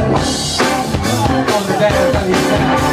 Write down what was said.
On the